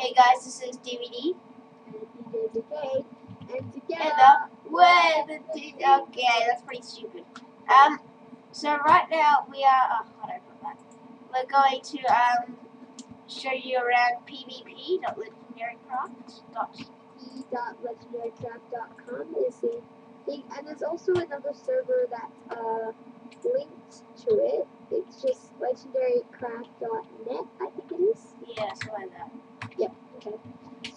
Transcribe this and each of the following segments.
Hey guys, this is DVD. and and together And uh, we're the okay, that's pretty stupid. Um, so right now we are. Oh, I put that? We're going to um show you around PvP. Dot legendarycraft. Dot. e.legendarycraft.com is the thing, and there's also another server that's uh, linked to it. It's just legendarycraft.net, I think it is. Yeah, something like that. Yep, okay.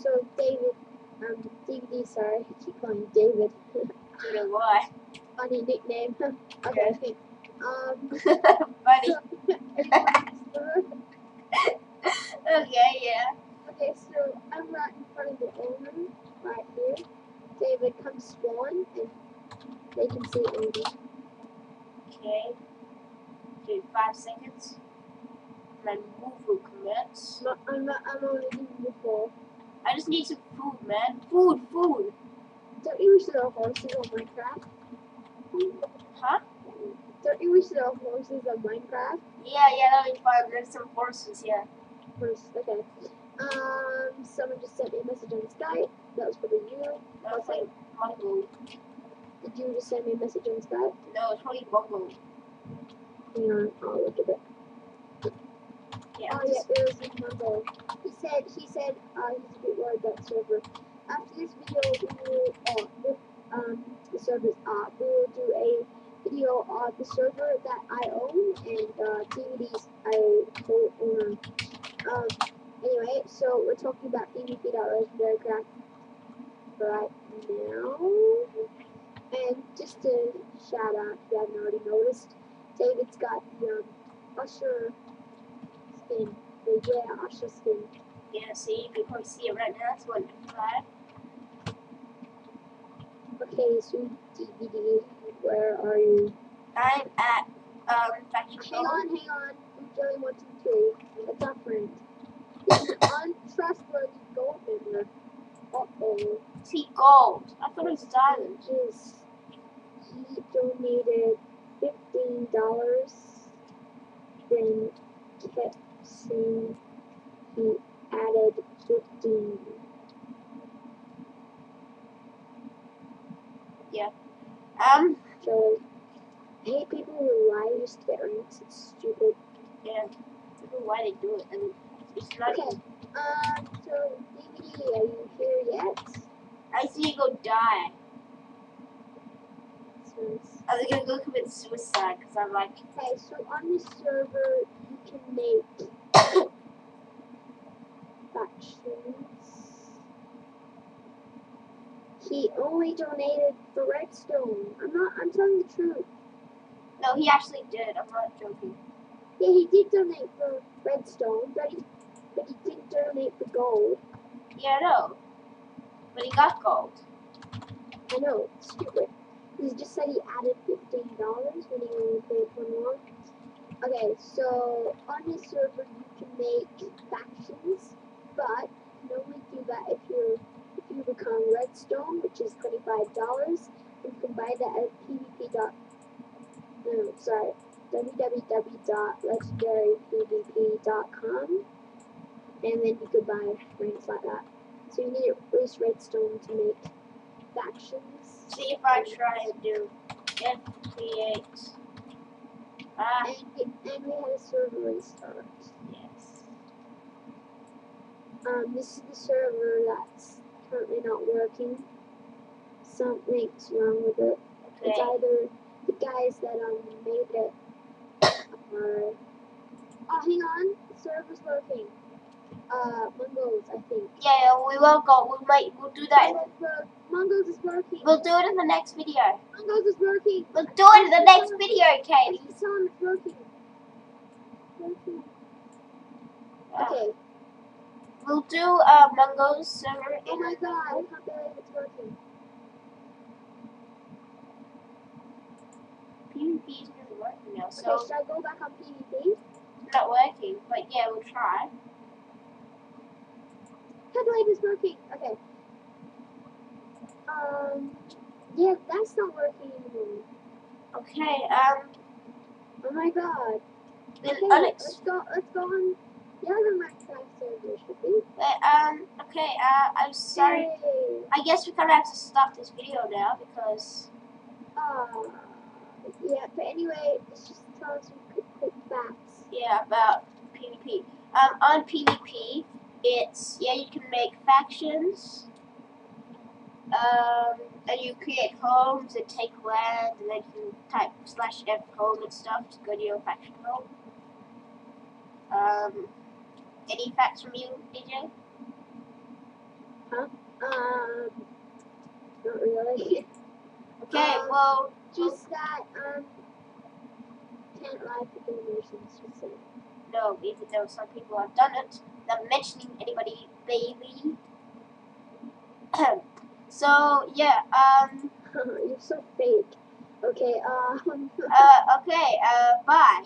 So David, um, DVD, sorry, I keep calling David. Don't know why. Funny nickname. okay. Um. Funny. okay, yeah. Okay, so I'm right in front of the owner, right here. David, comes spawn, and they can see owner. Okay. Do five seconds. My move will commence. I'm, I'm, not- I'm only doing before. I just need some food, man. Food, food. Don't you wish there were horses on Minecraft? Huh? Don't you wish there were horses on Minecraft? Yeah, yeah, that'll be fun. There's some horses, yeah. Horse, okay. Um, someone just sent me a message on Skype. That was probably you. That was like Mongol. Did you just send me a message on Skype? No, it's probably Mongol. Hang on, I'll look at it. Yeah, it was in He said he said uh, he's a bit worried about server. After this video, we will uh, um the server's up. We will do a video of the server that I own and uh, DVDs I co-own. Um. Anyway, so we're talking about PvP.legendarycraft right now. And just to shout out, if you haven't already noticed, David's got the um, Usher skin. The yeah, Usher skin. Yeah, see, you can probably see it right now. That's It's 155. Okay, so DVD, where are you? I'm at, um, Hang on, hang on. Joey one two three. That's our friend. He's an untrustworthy gold digger. Uh oh. See, gold. I thought it was diamond. Is he donated fifteen dollars, then kept saying he added fifteen. Um, Joey. I hate people who lie just to get ranks. It's stupid. yeah. I don't know why they do it. And it's not Okay. Um, so DVD, are you here yet? I see you go die. So I was gonna go commit suicide because I'm like, Okay, so on this server, can make factions. He only donated for redstone. I'm not. I'm telling the truth. no, he actually did. I'm not joking. Yeah, he did donate for redstone, but he, but he didn't donate for gold. Yeah, I know. But he got gold. I know, stupid. He just said he added fifteen dollars when he only paid one. Okay, so on this server you can make factions, but you can only do that if you're if you become redstone, which is twenty five dollars. You can buy that at PvP dot no, sorry, www.legendarypvp.com, and then you could buy ranks like that. So you need at least redstone to make factions. See if I try and do create. Ah, And, and we had a server restart. yes. Um, this is the server that's currently not working. Something's wrong with it. It's either the guys that um made it are. Oh, hang on. The server's working. Uh, Mongols, I think. Yeah, yeah, we will go. We might. We'll do that. Mongols is working. We'll do it in the next video. Mongols is working. We'll do it in the next video, Katie. It's on. It's working. Working. Uh, Okay. We'll do uh, Mungo's server. Oh in- my god! I can't believe it's working. PvP is really working now, Okay, so should I go back on PvP? it's not working. But yeah, we'll try. Can't believe it's working. Okay. Um. Yeah, that's not working anymore. Okay. Um. Oh my god. Okay, Alex. let's go. Let's go on. Yeah, the Minecraft server should be. But, um, okay, uh, I'm sorry. Yay. I guess we're gonna have to stop this video now because, Uh, yeah, but anyway, let's just tell us some quick, quick facts. yeah, about PvP. Um, on PvP, it's, yeah, you can make factions. Um, and you create homes and take land, and then you type slash f home and stuff to go to your faction home. Um, any facts from you, DJ? Huh? Um, not really. Okay, Um, well, just that, um, can't lie for generations, just no, even though some people have done it, not mentioning anybody, baby. so, yeah, um, You're so fake. Okay, um, uh, okay, uh, bye.